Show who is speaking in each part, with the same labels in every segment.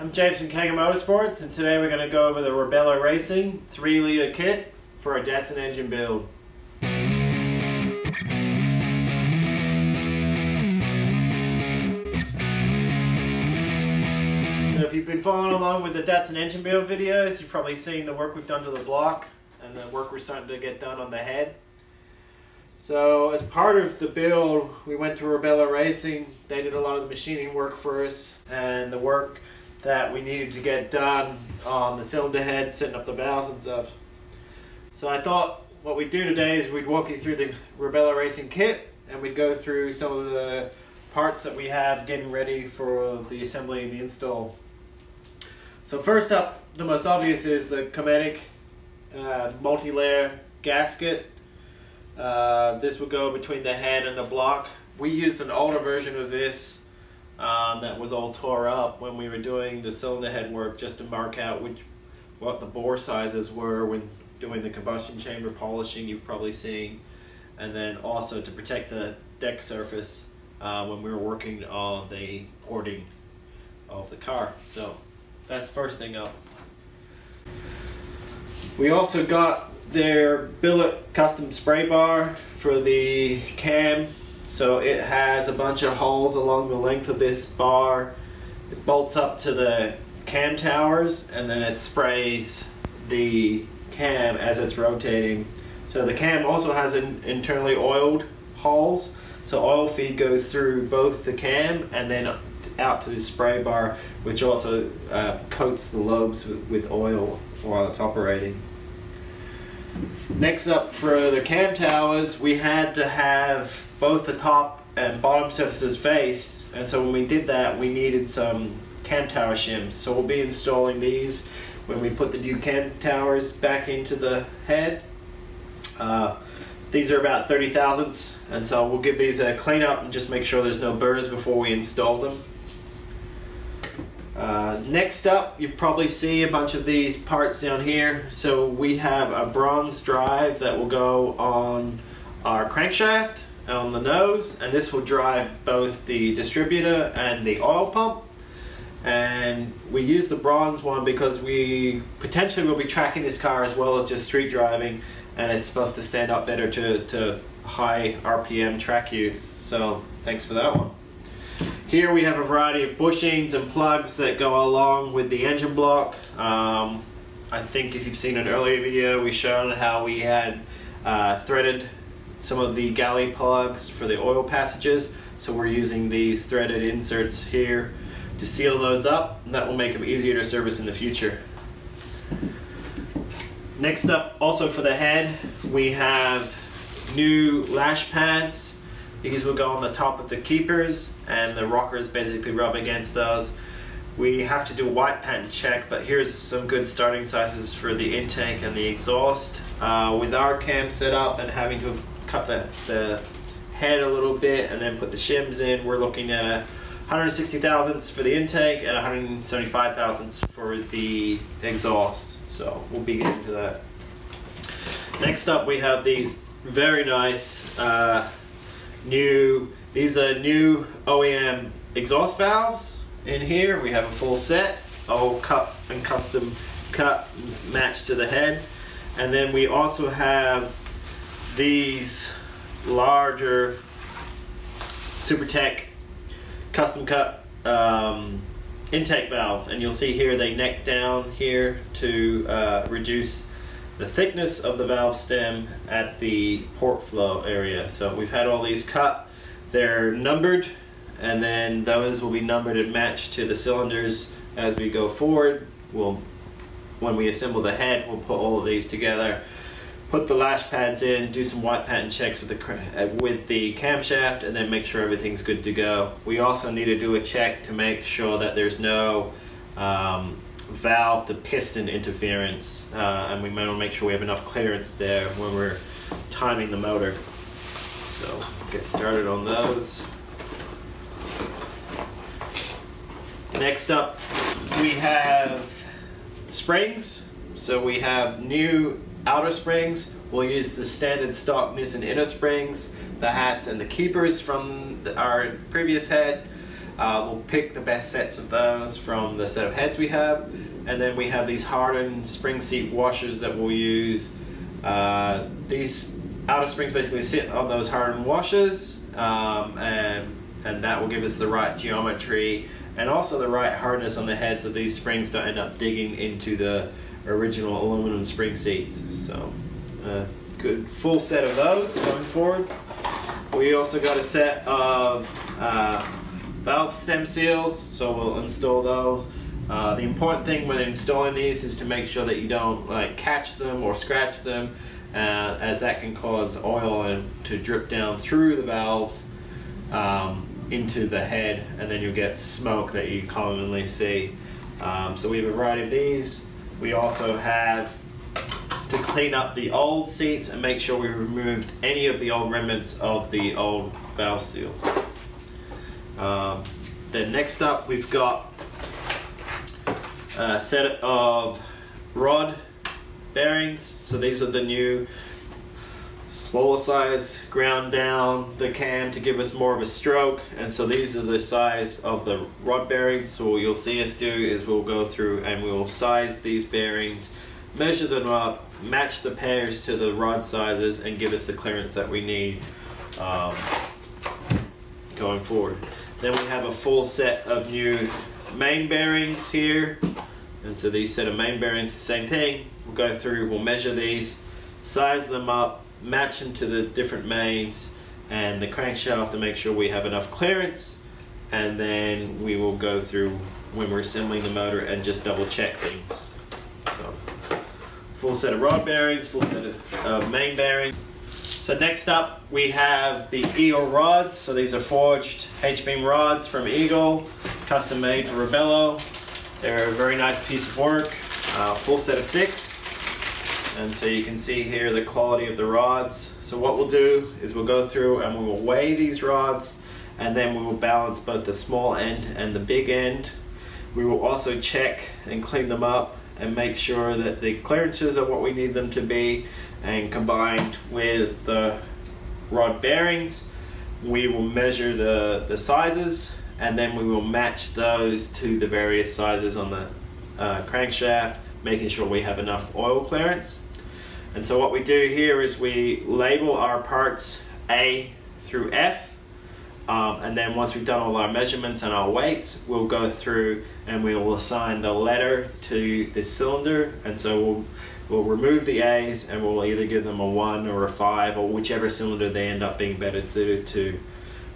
Speaker 1: I'm James from Kanga Motorsports and today we're going to go over the Rebello Racing 3 litre kit for a Datsun engine build. So if you've been following along with the Datsun engine build videos, you've probably seen the work we've done to the block and the work we're starting to get done on the head. So as part of the build, we went to Rebello Racing. They did a lot of the machining work for us and the work that we needed to get done on the cylinder head, setting up the valves and stuff. So I thought what we'd do today is we'd walk you through the Rebello Racing kit and we'd go through some of the parts that we have getting ready for the assembly and the install. So first up, the most obvious is the Cometic uh, multi-layer gasket uh, this would go between the head and the block. We used an older version of this um, that was all tore up when we were doing the cylinder head work just to mark out which what the bore sizes were when doing the combustion chamber polishing you've probably seen and then also to protect the deck surface uh, when we were working on the porting of the car. So that's first thing up. We also got their billet custom spray bar for the cam so it has a bunch of holes along the length of this bar. It bolts up to the cam towers and then it sprays the cam as it's rotating. So the cam also has an internally oiled holes. So oil feed goes through both the cam and then out to the spray bar which also uh, coats the lobes with, with oil while it's operating. Next up for the cam towers, we had to have both the top and bottom surfaces faced, and so when we did that, we needed some cam tower shims. So we'll be installing these when we put the new cam towers back into the head. Uh, these are about 30 thousandths, and so we'll give these a clean up and just make sure there's no burrs before we install them. Uh, next up, you probably see a bunch of these parts down here. So we have a bronze drive that will go on our crankshaft on the nose, and this will drive both the distributor and the oil pump. And we use the bronze one because we potentially will be tracking this car as well as just street driving, and it's supposed to stand up better to, to high RPM track use. So thanks for that one. Here we have a variety of bushings and plugs that go along with the engine block. Um, I think if you've seen an earlier video, we showed how we had uh, threaded some of the galley plugs for the oil passages. So we're using these threaded inserts here to seal those up. That will make them easier to service in the future. Next up, also for the head, we have new lash pads. These will go on the top of the keepers and the rockers basically rub against those. We have to do a wipe pattern check, but here's some good starting sizes for the intake and the exhaust. Uh, with our cam set up and having to cut the, the head a little bit and then put the shims in, we're looking at a 160 thousandths for the intake and 175 thousandths for the exhaust. So we'll be getting to that. Next up we have these very nice uh, new these are new OEM exhaust valves in here. We have a full set, all cut and custom cut matched to the head. And then we also have these larger SuperTech custom cut um, intake valves and you'll see here they neck down here to uh, reduce the thickness of the valve stem at the port flow area. So we've had all these cut they're numbered and then those will be numbered and matched to the cylinders as we go forward. We'll, when we assemble the head, we'll put all of these together, put the lash pads in, do some wipe pattern checks with the, uh, with the camshaft, and then make sure everything's good to go. We also need to do a check to make sure that there's no um, valve to piston interference, uh, and we want to make sure we have enough clearance there when we're timing the motor. So get started on those. Next up, we have springs. So we have new outer springs. We'll use the standard stock Nissan inner springs, the hats and the keepers from the, our previous head. Uh, we'll pick the best sets of those from the set of heads we have, and then we have these hardened spring seat washers that we'll use. Uh, these outer springs basically sit on those hardened washers, um, and and that will give us the right geometry and also the right hardness on the head so these springs don't end up digging into the original aluminum spring seats. So, uh, good full set of those going forward. We also got a set of uh, valve stem seals, so we'll install those. Uh, the important thing when installing these is to make sure that you don't like catch them or scratch them, uh, as that can cause oil to drip down through the valves um, into the head, and then you'll get smoke that you commonly see. Um, so we have a variety of these. We also have to clean up the old seats and make sure we removed any of the old remnants of the old valve seals. Um, then next up we've got a set of rod bearings. So these are the new smaller size ground down the cam to give us more of a stroke. And so these are the size of the rod bearings. So what you'll see us do is we'll go through and we'll size these bearings measure them up match the pairs to the rod sizes and give us the clearance that we need um, going forward. Then we have a full set of new main bearings here. And so these set of main bearings same thing. We'll go through we'll measure these size them up match them to the different mains and the crankshaft to make sure we have enough clearance and then we will go through when we're assembling the motor and just double check things. So full set of rod bearings, full set of uh, main bearings. So next up we have the Eagle rods. So these are forged H-beam rods from Eagle, custom made for Rebello. They're a very nice piece of work, uh, full set of six. And so you can see here the quality of the rods. So what we'll do is we'll go through and we will weigh these rods and then we will balance both the small end and the big end. We will also check and clean them up and make sure that the clearances are what we need them to be and combined with the rod bearings we will measure the, the sizes and then we will match those to the various sizes on the uh, crankshaft making sure we have enough oil clearance and so what we do here is we label our parts A through F. Um, and then once we've done all our measurements and our weights, we'll go through and we will assign the letter to the cylinder. And so we'll, we'll remove the A's and we'll either give them a 1 or a 5 or whichever cylinder they end up being better suited to.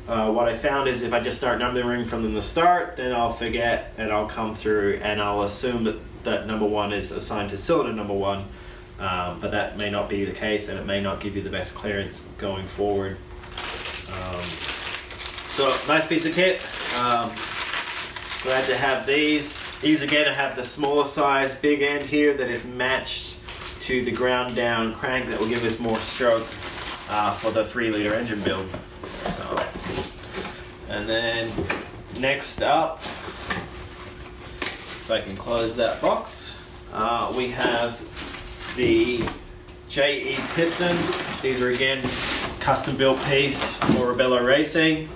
Speaker 1: Uh, what I found is if I just start numbering from the start, then I'll forget and I'll come through and I'll assume that, that number 1 is assigned to cylinder number 1 um, but that may not be the case and it may not give you the best clearance going forward. Um, so nice piece of kit. Um, glad to have these. These again have the smaller size big end here that is matched to the ground down crank that will give us more stroke uh, for the 3 liter engine build. So, and then next up, if I can close that box, uh, we have the JE pistons. These are again custom built piece for Rebello Racing.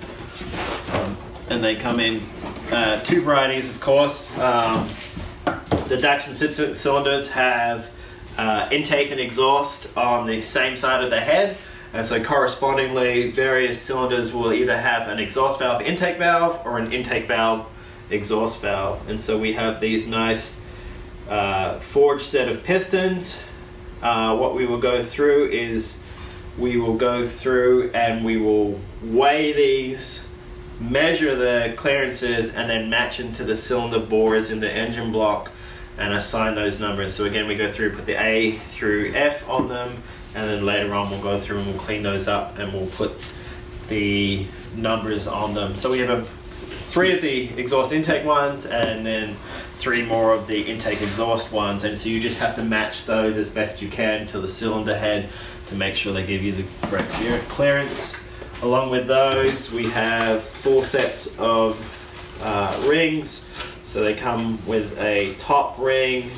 Speaker 1: Um, and they come in uh, two varieties of course. Um, the Datsun cylinders have uh, intake and exhaust on the same side of the head and so correspondingly various cylinders will either have an exhaust valve intake valve or an intake valve exhaust valve and so we have these nice uh, forged set of pistons uh, what we will go through is we will go through and we will weigh these, measure the clearances, and then match into the cylinder bores in the engine block and assign those numbers. So again, we go through, put the A through F on them, and then later on we'll go through and we'll clean those up and we'll put the numbers on them. So we have a, three of the exhaust intake ones and then three more of the intake exhaust ones and so you just have to match those as best you can to the cylinder head to make sure they give you the correct clearance. Along with those we have four sets of uh, rings so they come with a top ring,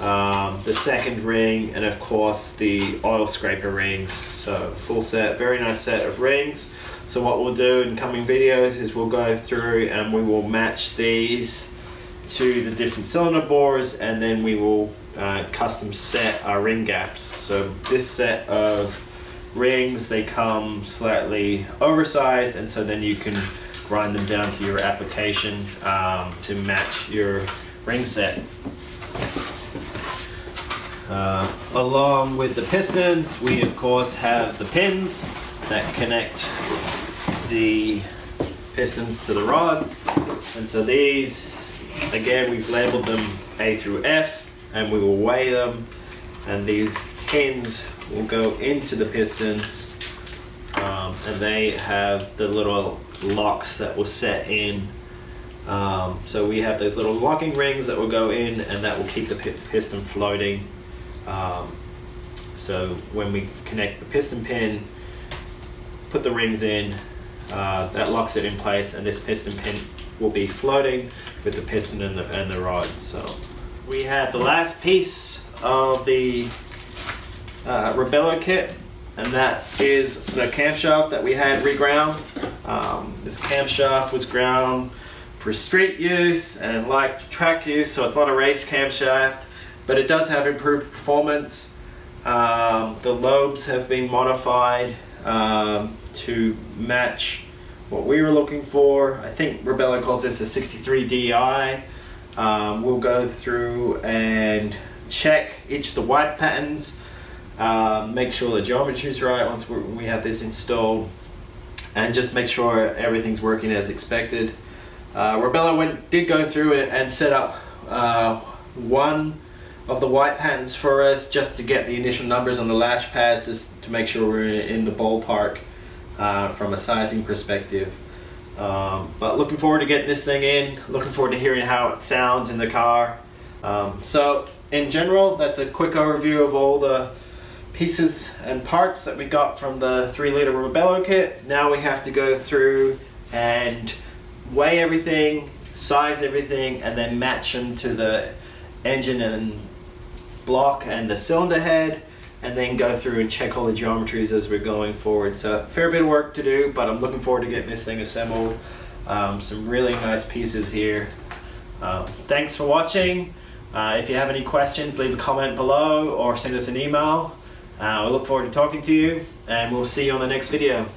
Speaker 1: um, the second ring and of course the oil scraper rings. So full set, very nice set of rings. So what we'll do in coming videos is we'll go through and we will match these to the different cylinder bores and then we will uh, custom set our ring gaps. So this set of rings, they come slightly oversized and so then you can grind them down to your application um, to match your ring set. Uh, along with the pistons, we of course have the pins that connect the pistons to the rods. And so these, again, we've labeled them A through F and we will weigh them. And these pins will go into the pistons um, and they have the little locks that will set in um, so we have those little locking rings that will go in and that will keep the piston floating um, so when we connect the piston pin put the rings in uh, that locks it in place and this piston pin will be floating with the piston and the, and the rod so we have the last piece of the uh, Rebello kit and that is the camshaft that we had reground. Um, this camshaft was ground for street use and like track use, so it's not a race camshaft, but it does have improved performance. Um, the lobes have been modified um, to match what we were looking for. I think Rebello calls this a 63 DI. Um, we'll go through and check each of the wipe patterns um, make sure the geometry is right once we have this installed and just make sure everything's working as expected. Uh, went, did go through it and set up uh, one of the wipe patterns for us just to get the initial numbers on the lash pads just to make sure we're in the ballpark uh, from a sizing perspective. Um, but looking forward to getting this thing in, looking forward to hearing how it sounds in the car. Um, so in general, that's a quick overview of all the pieces and parts that we got from the 3 liter Rebello kit. Now we have to go through and weigh everything, size everything, and then match them to the engine and block and the cylinder head and then go through and check all the geometries as we're going forward. So fair bit of work to do, but I'm looking forward to getting this thing assembled. Um, some really nice pieces here. Um, thanks for watching. Uh, if you have any questions, leave a comment below or send us an email. Uh, we look forward to talking to you and we'll see you on the next video.